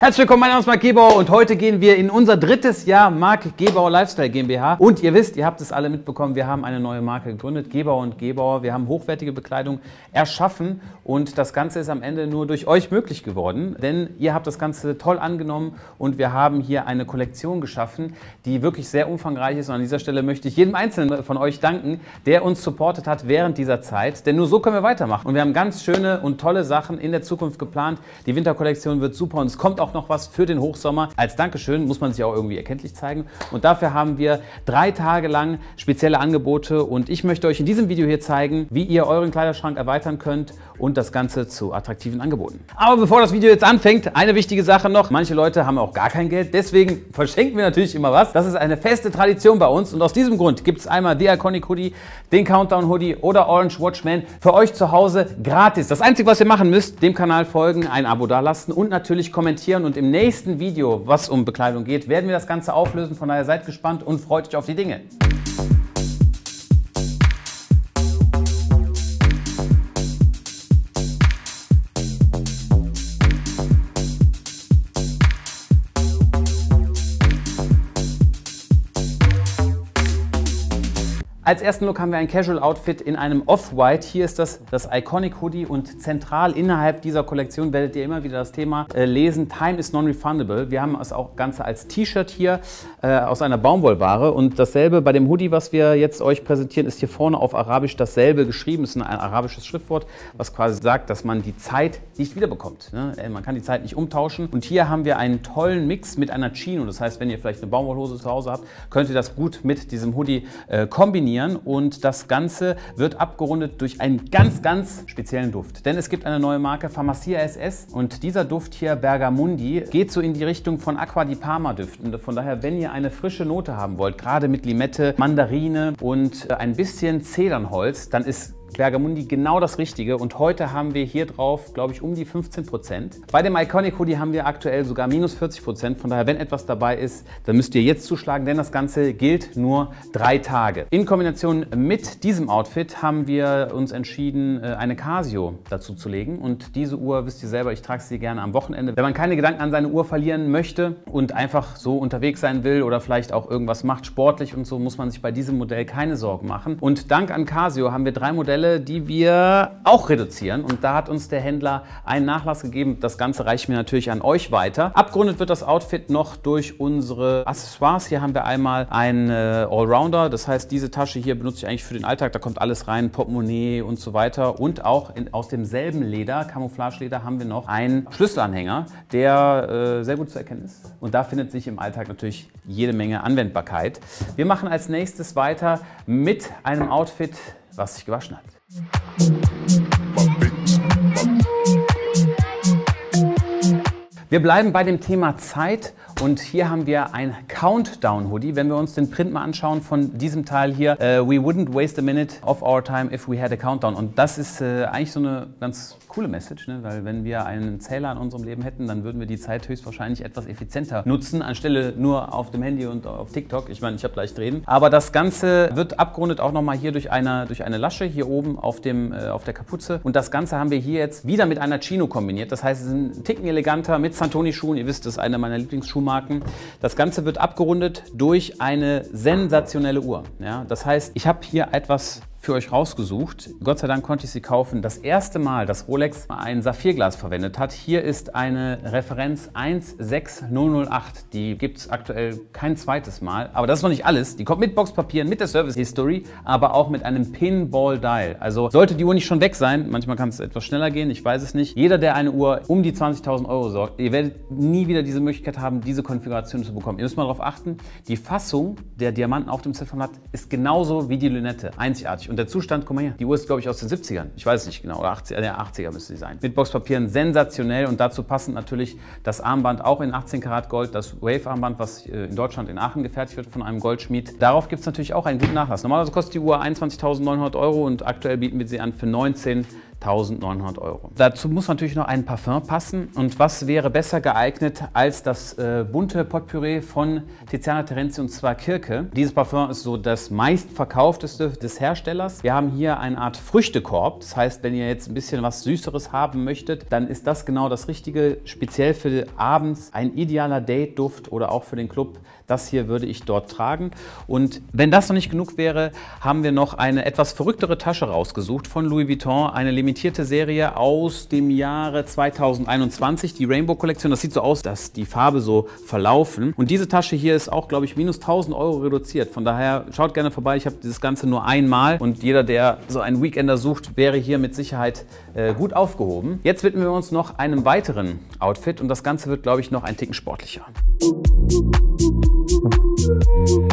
Herzlich willkommen, mein Name ist Marc Gebauer und heute gehen wir in unser drittes Jahr Marc Gebauer Lifestyle GmbH. Und ihr wisst, ihr habt es alle mitbekommen, wir haben eine neue Marke gegründet, Gebauer und Gebauer. Wir haben hochwertige Bekleidung erschaffen und das Ganze ist am Ende nur durch euch möglich geworden, denn ihr habt das Ganze toll angenommen und wir haben hier eine Kollektion geschaffen, die wirklich sehr umfangreich ist. Und an dieser Stelle möchte ich jedem Einzelnen von euch danken, der uns supportet hat während dieser Zeit, denn nur so können wir weitermachen. Und wir haben ganz schöne und tolle Sachen in der Zukunft geplant. Die Winterkollektion wird super und es kommt auch auch noch was für den Hochsommer. Als Dankeschön muss man sich auch irgendwie erkenntlich zeigen. Und dafür haben wir drei Tage lang spezielle Angebote. Und ich möchte euch in diesem Video hier zeigen, wie ihr euren Kleiderschrank erweitern könnt und das Ganze zu attraktiven Angeboten. Aber bevor das Video jetzt anfängt, eine wichtige Sache noch. Manche Leute haben auch gar kein Geld, deswegen verschenken wir natürlich immer was. Das ist eine feste Tradition bei uns und aus diesem Grund gibt es einmal The Iconic Hoodie, den Countdown Hoodie oder Orange Watchman für euch zu Hause gratis. Das Einzige, was ihr machen müsst, dem Kanal folgen, ein Abo dalassen und natürlich kommentieren kommentieren und im nächsten Video, was um Bekleidung geht, werden wir das Ganze auflösen. Von daher seid gespannt und freut euch auf die Dinge. Als ersten Look haben wir ein Casual Outfit in einem Off-White. Hier ist das das Iconic Hoodie und zentral innerhalb dieser Kollektion werdet ihr immer wieder das Thema äh, lesen. Time is non-refundable. Wir haben das auch Ganze als T-Shirt hier äh, aus einer Baumwollware und dasselbe bei dem Hoodie, was wir jetzt euch präsentieren, ist hier vorne auf Arabisch dasselbe geschrieben. Es ist ein arabisches Schriftwort, was quasi sagt, dass man die Zeit nicht wiederbekommt. Ne? Äh, man kann die Zeit nicht umtauschen. Und hier haben wir einen tollen Mix mit einer Chino. Das heißt, wenn ihr vielleicht eine Baumwollhose zu Hause habt, könnt ihr das gut mit diesem Hoodie äh, kombinieren kombinieren und das Ganze wird abgerundet durch einen ganz, ganz speziellen Duft. Denn es gibt eine neue Marke, Pharmacia SS und dieser Duft hier, Bergamundi, geht so in die Richtung von Aqua di Parma Düften. Von daher, wenn ihr eine frische Note haben wollt, gerade mit Limette, Mandarine und ein bisschen Zedernholz, dann ist Bergamundi genau das Richtige und heute haben wir hier drauf, glaube ich, um die 15 Prozent. Bei dem Iconic Hoodie haben wir aktuell sogar minus 40 Prozent. Von daher, wenn etwas dabei ist, dann müsst ihr jetzt zuschlagen, denn das Ganze gilt nur drei Tage. In Kombination mit diesem Outfit haben wir uns entschieden, äh, eine Casio dazu zu legen und diese Uhr, wisst ihr selber, ich trage sie gerne am Wochenende. Wenn man keine Gedanken an seine Uhr verlieren möchte und einfach so unterwegs sein will oder vielleicht auch irgendwas macht, sportlich und so, muss man sich bei diesem Modell keine Sorgen machen. Und dank an Casio haben wir drei Modelle Modelle, die wir auch reduzieren. Und da hat uns der Händler einen Nachlass gegeben. Das Ganze reicht mir natürlich an euch weiter. Abgerundet wird das Outfit noch durch unsere Accessoires. Hier haben wir einmal einen äh, Allrounder. Das heißt, diese Tasche hier benutze ich eigentlich für den Alltag. Da kommt alles rein, Portemonnaie und so weiter. Und auch in, aus demselben Leder, Camouflage-Leder, haben wir noch einen Schlüsselanhänger, der äh, sehr gut zu erkennen ist. Und da findet sich im Alltag natürlich jede Menge Anwendbarkeit. Wir machen als nächstes weiter mit einem Outfit, was sich gewaschen hat. Wir bleiben bei dem Thema Zeit und hier haben wir ein Countdown-Hoodie. Wenn wir uns den Print mal anschauen von diesem Teil hier, uh, we wouldn't waste a minute of our time if we had a countdown. Und das ist äh, eigentlich so eine ganz coole Message, ne? weil wenn wir einen Zähler in unserem Leben hätten, dann würden wir die Zeit höchstwahrscheinlich etwas effizienter nutzen, anstelle nur auf dem Handy und auf TikTok. Ich meine, ich habe leicht reden. Aber das Ganze wird abgerundet auch nochmal hier durch eine, durch eine Lasche hier oben auf, dem, äh, auf der Kapuze. Und das Ganze haben wir hier jetzt wieder mit einer Chino kombiniert. Das heißt, es ist ein Ticken eleganter mit Santoni-Schuhen. Ihr wisst, das ist eine meiner Lieblingsschuhmarken. Das Ganze wird abgerundet durch eine sensationelle Uhr. Ja? Das heißt, ich habe hier etwas für euch rausgesucht. Gott sei Dank konnte ich sie kaufen. Das erste Mal, dass Rolex ein Saphirglas verwendet hat. Hier ist eine Referenz 16008. Die gibt es aktuell kein zweites Mal. Aber das ist noch nicht alles. Die kommt mit Boxpapieren, mit der Service History, aber auch mit einem Pinball Dial. Also sollte die Uhr nicht schon weg sein, manchmal kann es etwas schneller gehen, ich weiß es nicht. Jeder, der eine Uhr um die 20.000 Euro sorgt, ihr werdet nie wieder diese Möglichkeit haben, diese Konfiguration zu bekommen. Ihr müsst mal darauf achten, die Fassung der Diamanten auf dem Ziffernblatt ist genauso wie die Lünette, einzigartig. Und der Zustand, guck mal hier, die Uhr ist, glaube ich, aus den 70ern. Ich weiß es nicht genau, oder 80, äh, 80er müsste sie sein. Mit Boxpapieren sensationell und dazu passend natürlich das Armband auch in 18 Karat Gold, das Wave-Armband, was äh, in Deutschland in Aachen gefertigt wird von einem Goldschmied. Darauf gibt es natürlich auch einen guten Nachlass. Normalerweise kostet die Uhr 21.900 Euro und aktuell bieten wir sie an für 19 1900 Euro. Dazu muss natürlich noch ein Parfum passen. Und was wäre besser geeignet als das äh, bunte Potpüree von Tiziana Terenzi und zwar Kirke. Dieses Parfum ist so das meistverkaufteste des Herstellers. Wir haben hier eine Art Früchtekorb. Das heißt, wenn ihr jetzt ein bisschen was Süßeres haben möchtet, dann ist das genau das Richtige. Speziell für abends ein idealer Date-Duft oder auch für den Club. Das hier würde ich dort tragen. Und wenn das noch nicht genug wäre, haben wir noch eine etwas verrücktere Tasche rausgesucht von Louis Vuitton. Eine limitierte Serie aus dem Jahre 2021, die Rainbow-Kollektion. Das sieht so aus, dass die Farbe so verlaufen. Und diese Tasche hier ist auch, glaube ich, minus 1000 Euro reduziert. Von daher schaut gerne vorbei. Ich habe dieses Ganze nur einmal und jeder, der so einen Weekender sucht, wäre hier mit Sicherheit äh, gut aufgehoben. Jetzt widmen wir uns noch einem weiteren Outfit und das Ganze wird, glaube ich, noch ein Ticken sportlicher. Ooh.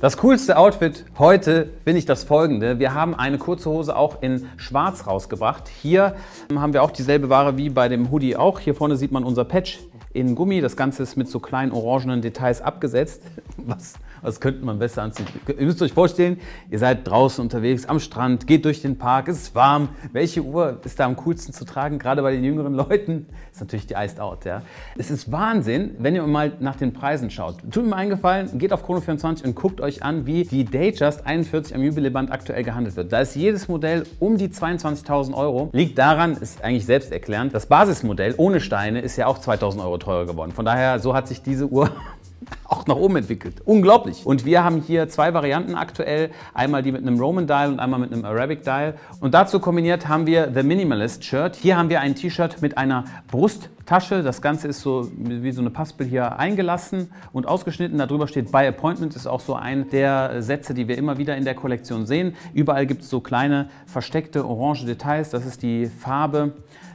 Das coolste Outfit heute finde ich das folgende. Wir haben eine kurze Hose auch in schwarz rausgebracht. Hier haben wir auch dieselbe Ware wie bei dem Hoodie auch. Hier vorne sieht man unser Patch in Gummi. Das Ganze ist mit so kleinen orangenen Details abgesetzt. Was was könnte man besser anziehen? Ihr müsst euch vorstellen, ihr seid draußen unterwegs am Strand, geht durch den Park, es ist warm. Welche Uhr ist da am coolsten zu tragen? Gerade bei den jüngeren Leuten ist natürlich die Iced Out. Ja. Es ist Wahnsinn, wenn ihr mal nach den Preisen schaut. Tut mir einen Gefallen, geht auf Chrono24 und guckt euch an, wie die Datejust 41 am Jubiläband aktuell gehandelt wird. Da ist jedes Modell um die 22.000 Euro. Liegt daran, ist eigentlich selbsterklärend, das Basismodell ohne Steine ist ja auch 2.000 Euro teurer geworden. Von daher, so hat sich diese Uhr auch nach oben entwickelt. Unglaublich. Und wir haben hier zwei Varianten aktuell. Einmal die mit einem Roman Dial und einmal mit einem Arabic Dial. Und dazu kombiniert haben wir The Minimalist Shirt. Hier haben wir ein T-Shirt mit einer Brusttasche. Das Ganze ist so wie so eine Paspel hier eingelassen und ausgeschnitten. Darüber steht By Appointment. Ist auch so ein der Sätze, die wir immer wieder in der Kollektion sehen. Überall gibt es so kleine versteckte orange Details. Das ist die Farbe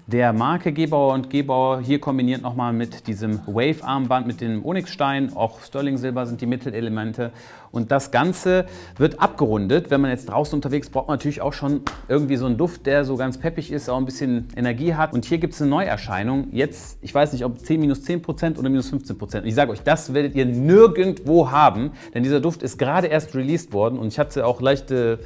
der Marke Gebauer und Gebauer. Hier kombiniert nochmal mit diesem Wave-Armband, mit dem Onyxstein, auch Sterling-Silber sind die Mittelelemente. Und das Ganze wird abgerundet. Wenn man jetzt draußen unterwegs braucht man natürlich auch schon irgendwie so einen Duft, der so ganz peppig ist, auch ein bisschen Energie hat. Und hier gibt es eine Neuerscheinung. Jetzt, ich weiß nicht, ob 10 minus 10 Prozent oder minus 15 Prozent. Ich sage euch, das werdet ihr nirgendwo haben, denn dieser Duft ist gerade erst released worden und ich hatte auch leichte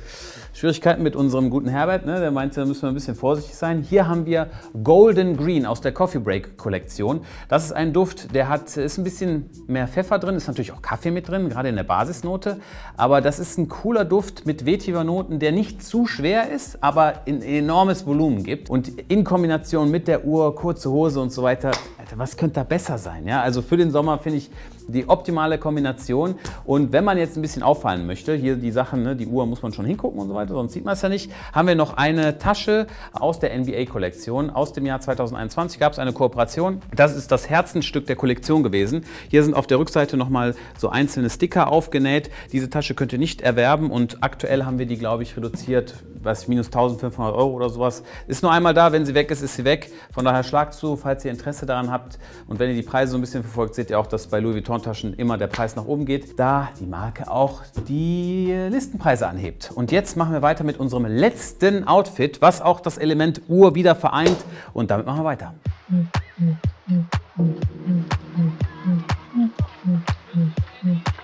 Schwierigkeiten mit unserem guten Herbert. Ne? Der meinte, da müssen wir ein bisschen vorsichtig sein. Hier haben wir Golden Green aus der Coffee Break Kollektion. Das ist ein Duft, der hat, ist ein bisschen mehr Pfeffer drin, ist natürlich auch Kaffee mit drin, gerade in der Basisnote. Aber das ist ein cooler Duft mit Vetiver-Noten, der nicht zu schwer ist, aber ein enormes Volumen gibt. Und in Kombination mit der Uhr, kurze Hose und so weiter, was könnte da besser sein? Ja? Also für den Sommer finde ich die optimale Kombination. Und wenn man jetzt ein bisschen auffallen möchte, hier die Sachen, ne, die Uhr muss man schon hingucken und so weiter, sonst sieht man es ja nicht, haben wir noch eine Tasche aus der NBA-Kollektion. Aus dem Jahr 2021 gab es eine Kooperation. Das ist das Herzenstück der Kollektion gewesen. Hier sind auf der Rückseite nochmal so einzelne Sticker aufgenäht. Diese Tasche könnt ihr nicht erwerben und aktuell haben wir die, glaube ich, reduziert, was minus 1500 Euro oder sowas. Ist nur einmal da, wenn sie weg ist, ist sie weg. Von daher schlagt zu, falls ihr Interesse daran habt. Und wenn ihr die Preise so ein bisschen verfolgt, seht ihr auch, dass bei Louis Vuitton Portemontaschen immer der Preis nach oben geht, da die Marke auch die Listenpreise anhebt. Und jetzt machen wir weiter mit unserem letzten Outfit, was auch das Element Uhr wieder vereint. Und damit machen wir weiter.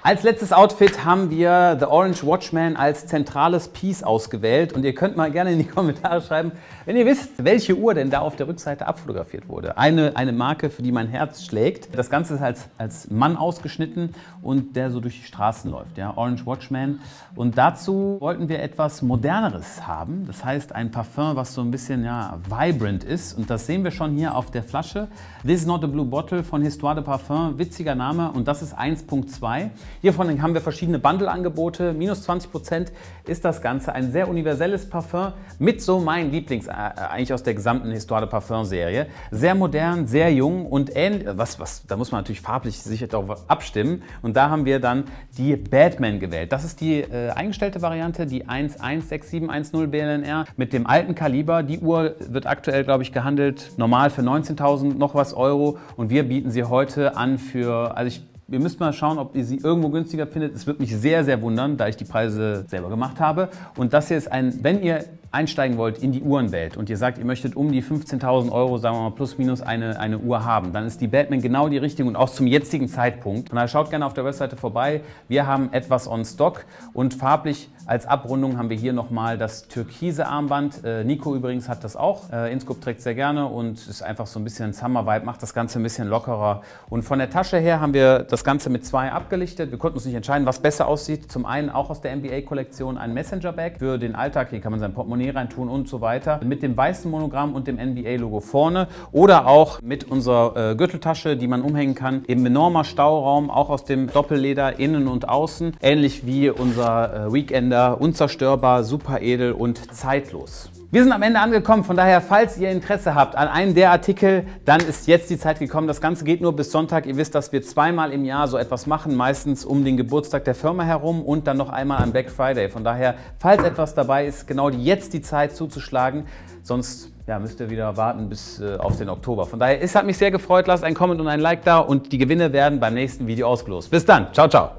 Als letztes Outfit haben wir The Orange Watchman als zentrales Piece ausgewählt und ihr könnt mal gerne in die Kommentare schreiben, wenn ihr wisst, welche Uhr denn da auf der Rückseite abfotografiert wurde. Eine, eine Marke, für die mein Herz schlägt. Das Ganze ist als, als Mann ausgeschnitten und der so durch die Straßen läuft, ja, Orange Watchman. Und dazu wollten wir etwas Moderneres haben, das heißt ein Parfum, was so ein bisschen ja, vibrant ist und das sehen wir schon hier auf der Flasche. This is not a blue bottle von Histoire de Parfum, witziger Name und das ist 1.2. Hiervon haben wir verschiedene Bundle-Angebote. Minus 20 Prozent ist das Ganze. Ein sehr universelles Parfum mit so meinen Lieblings, äh, eigentlich aus der gesamten Histoire de Parfum-Serie. Sehr modern, sehr jung und ähnlich, was, was, da muss man natürlich farblich sicher darauf abstimmen. Und da haben wir dann die Batman gewählt. Das ist die äh, eingestellte Variante, die 116710 BLNR mit dem alten Kaliber. Die Uhr wird aktuell, glaube ich, gehandelt normal für 19.000 noch was Euro und wir bieten sie heute an für, also ich Ihr müsst mal schauen, ob ihr sie irgendwo günstiger findet. Es würde mich sehr, sehr wundern, da ich die Preise selber gemacht habe. Und das hier ist ein, wenn ihr einsteigen wollt in die Uhrenwelt und ihr sagt, ihr möchtet um die 15.000 Euro, sagen wir mal plus minus, eine, eine Uhr haben, dann ist die Batman genau die richtige und auch zum jetzigen Zeitpunkt. Von daher schaut gerne auf der Webseite vorbei. Wir haben etwas on Stock und farblich als Abrundung haben wir hier nochmal das türkise Armband. Äh, Nico übrigens hat das auch. Äh, Inscope trägt sehr gerne und ist einfach so ein bisschen Summer-Vibe, macht das Ganze ein bisschen lockerer. Und von der Tasche her haben wir das Ganze mit zwei abgelichtet. Wir konnten uns nicht entscheiden, was besser aussieht. Zum einen auch aus der NBA-Kollektion ein Messenger-Bag für den Alltag. Hier kann man sein Portemonnaie reintun und so weiter. Mit dem weißen Monogramm und dem NBA-Logo vorne. Oder auch mit unserer äh, Gürteltasche, die man umhängen kann. Eben enormer Stauraum, auch aus dem Doppelleder, innen und außen. Ähnlich wie unser äh, Weekender unzerstörbar, super edel und zeitlos. Wir sind am Ende angekommen, von daher, falls ihr Interesse habt an einem der Artikel, dann ist jetzt die Zeit gekommen. Das Ganze geht nur bis Sonntag. Ihr wisst, dass wir zweimal im Jahr so etwas machen, meistens um den Geburtstag der Firma herum und dann noch einmal am Black Friday. Von daher, falls etwas dabei ist, genau jetzt die Zeit zuzuschlagen. Sonst ja, müsst ihr wieder warten bis äh, auf den Oktober. Von daher, es hat mich sehr gefreut. Lasst ein Comment und ein Like da und die Gewinne werden beim nächsten Video ausgelost. Bis dann. Ciao, ciao.